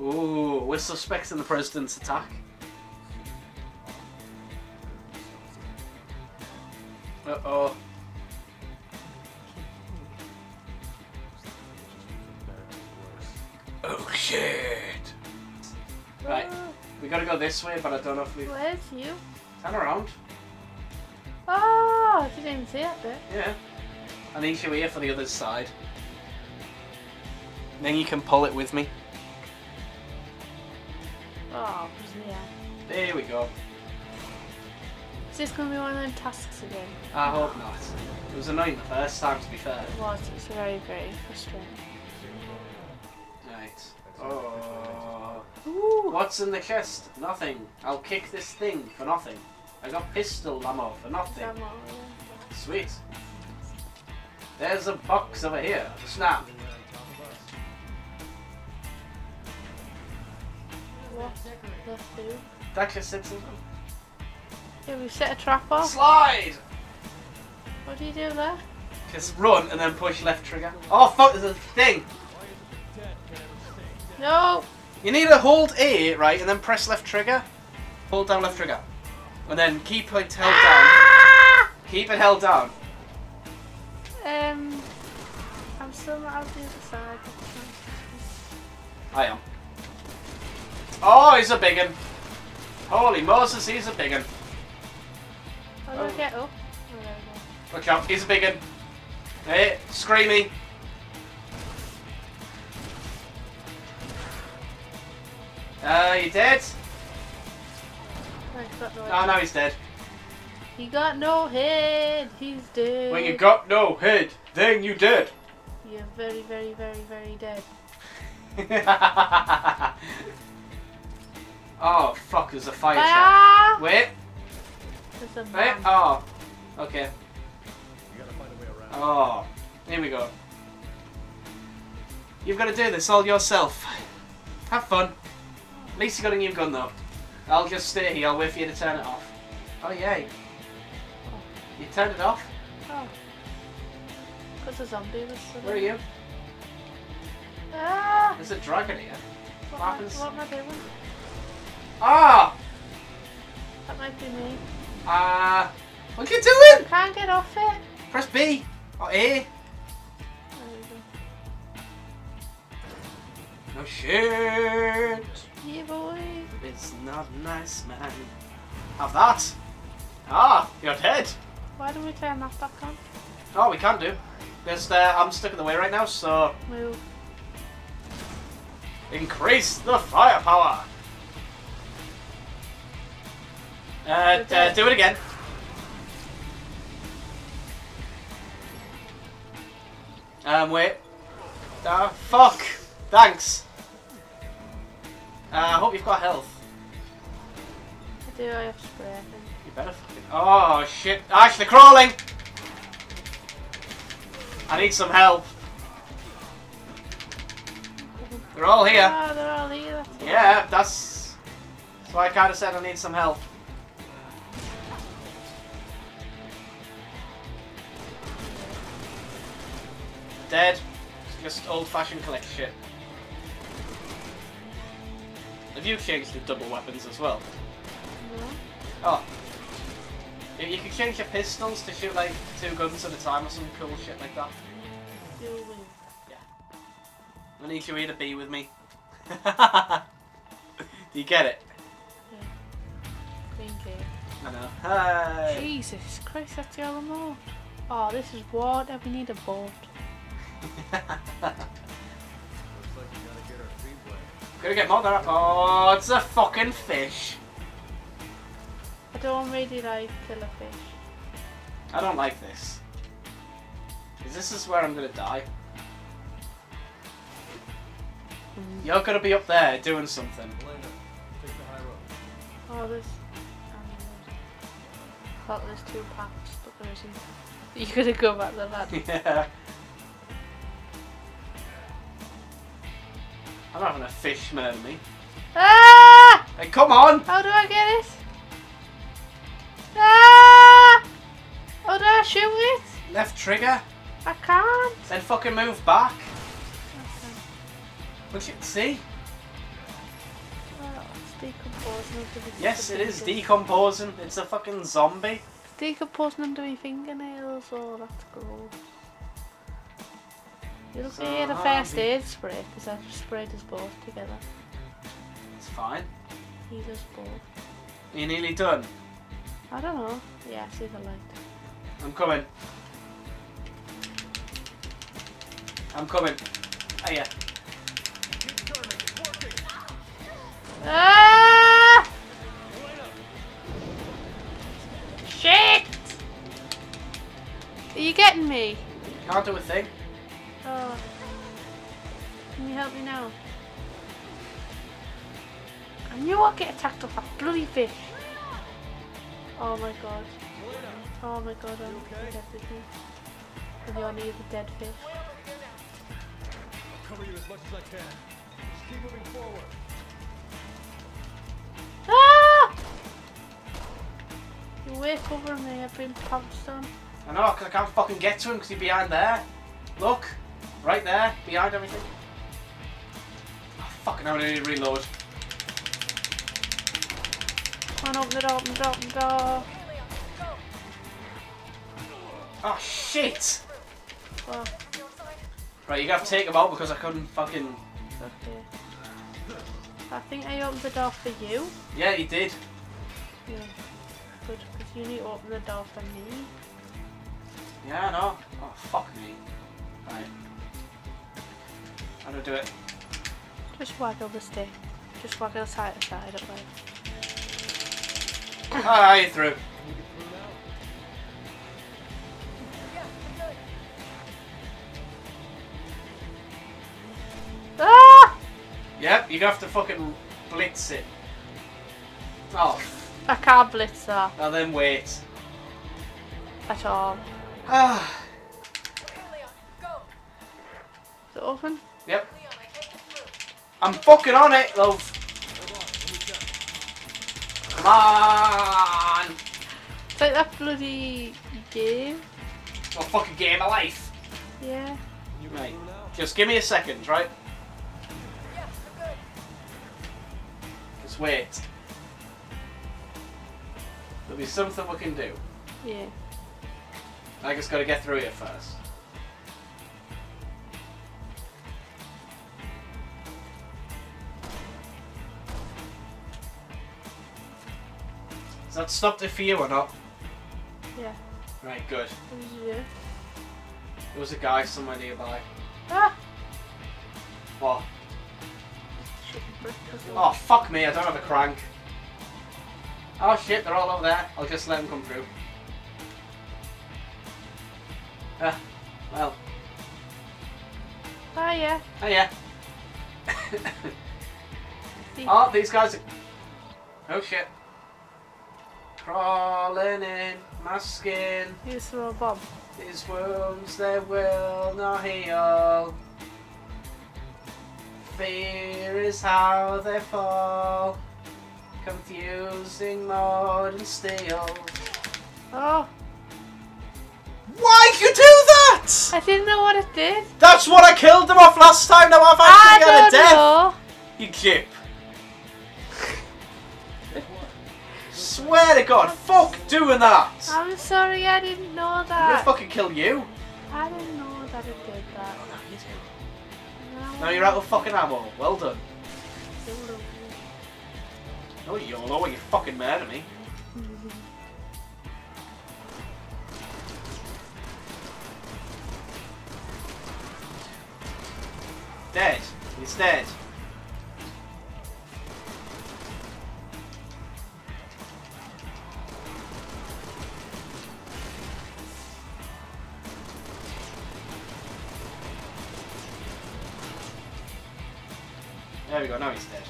Ooh, we're suspects in the president's attack. Uh oh. Oh shit! Right. Oh, We gotta go this way, but I don't know if we Where's you? turn around. Oh, I didn't even see that bit. Yeah. I need you here for the other side. Then you can pull it with me. Oh, yeah. There we go. Is this going to be one of them tasks again? I hope not. It was annoying the first time, to be fair. It was. It's very, very frustrating. Right. Oh. oh. Ooh, what's in the chest? Nothing. I'll kick this thing for nothing. I got pistol ammo for nothing. Ammo, Sweet. There's a box over here. Snap. Do? That just said something. Yeah, we set a trap off. Slide! What do you do there? Just run and then push left trigger. Oh fuck, there's a thing! No! You need to hold A, right, and then press left trigger. Hold down left trigger. And then keep it held down. Ah! Keep it held down. Um, I'm still not out the other side. I am. Oh, he's a big un. Holy Moses, he's a big un. How do I Oh. get up? Oh. Watch out, he's a big un. Hey, screamy. Uh, you dead? Oh, he's no Oh, no, he's dead. He got no head. He's dead. When you got no head, then you dead. You're very, very, very, very dead. oh, fuck, there's a fire trap. Ah! Wait, There's a wait, oh, okay. Oh, here we go. You've got to do this all yourself. Have fun. At least you got a new gun though. I'll just stay here. I'll wait for you to turn it off. Oh yay! You turned it off. Oh. Because a zombie was sort Where are you? Ah! There's a dragon here. What, happens? what am I doing? Ah! That might be me. Ah! what are you doing? I can't get off it. Press B or A. There. No shit. Yeah, boy. It's not nice, man. Have that. Ah, you're dead. Why do we turn that back on? Oh, we can do. There's, uh, I'm stuck in the way right now, so Move. increase the firepower. Uh, uh, do it again. Um, wait. Ah, fuck. Thanks. Uh, I hope you've got health. I do, I have spray, I think. You better fucking. Oh shit! Ash, they're crawling. I need some help. They're all here. They're all here. That's. Yeah, that's. That's why I kind of said I need some help. Dead. Just old-fashioned collect shit. Have you changed the double weapons as well? No. Oh. You, you can change your pistols to shoot like two guns at a time or some cool shit like that. You win. I need you here to be with me. Do you get it? Green key. I know. Hi. Jesus Christ, that's yellow more. Oh, this is water. We need a boat. Gonna get more than Oh, it's a fucking fish. I don't really like killer fish. I don't like this. Is this is where I'm gonna die? You're gonna be up there doing something. Oh, there's. Um, thought there's two paths, but there isn't. You gotta go back the ladder. yeah. I'm having a fish murder me. Ah! Hey, come on! How do I get it? Ah! How do I shoot it? Left trigger, I can't. then fucking move back. Okay. Would you see? decomposing Yes, it is decomposing. It's a fucking zombie. Decomposing under my fingernails. Oh, that's gross. You look So at the first aid spray because I've sprayed us both together. It's fine. Heal us both. Are you nearly done? I don't know. Yeah, I see the light. I'm coming. I'm coming. Oh yeah. Ah! Shit! Are you getting me? Can't do a thing. You help me now? I knew I'd get attacked off that bloody fish. Oh my god. Oh my god, I'm looking at everything. And you're near the dead fish. Cover you as much as I can. Just keep moving forward. Ah! You're way covering me, I've been pounced on. I know, 'cause I can't fucking get to him because he's behind there. Look, right there, behind everything. Hell, I need to reload. Come on, open the door, open the door, open the door. Oh shit! Oh, Right, you have to take him out because I couldn't fucking. okay. I think I opened the door for you. Yeah, he did. Yeah. Good, because you need to open the door for me. Yeah, I know. Oh fuck me. Right. How do I do it? Just waggle the stick. Just waggle side to side up there. Ah, you through. Ah! Yep, you have to fucking blitz it. Oh, I can't blitz that now then wait. at all. Ah, Is it open? yep. I'm fucking on it, love. Come on! It's like that bloody game. A fucking game of life. Yeah. Right. Just give me a second, right? Just wait. There'll be something we can do. Yeah. I just gotta get through here first. Has that stopped it for you or not? Yeah. Right, good. What did you do? There was a guy somewhere nearby. Ah! What? Shit, brick as Oh, fuck me, I don't have a crank. Oh shit, they're all over there. I'll just let them come through. Ah, well, Ah, yeah. oh yeah. Oh, these guys are... Oh shit. Crawling in my skin. Throw a bomb. These wounds they will not heal. Fear is how they fall. Confusing mode and steel. Oh! Why'd you do that? I didn't know what it did. That's what I killed them off last time. Now I've I actually got a death. know. You chip. Swear to God, fuck doing that. I'm sorry, I didn't know that. I'm gonna fucking kill you. I didn't know that it did that. Oh, no, you. No, Now you're out of fucking ammo. Well done. No, you're not. know what you fucking mad at me. Dead. He's dead. There we go, now he's dead.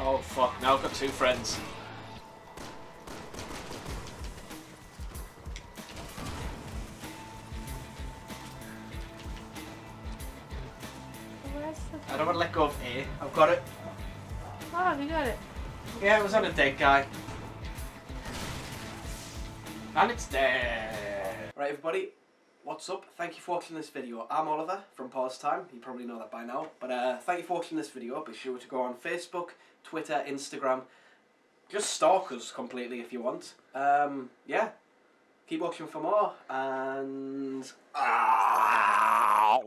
Oh fuck, now I've got two friends. Where's the... I don't want to let go of A. I've got it. Oh, you got it. Yeah, it was on a dead guy. And it's dead. Right, everybody. What's up? Thank you for watching this video. I'm Oliver from Pause Time. You probably know that by now. But uh, thank you for watching this video. Be sure to go on Facebook, Twitter, Instagram. Just stalk us completely if you want. Um, yeah. Keep watching for more. And... Ah!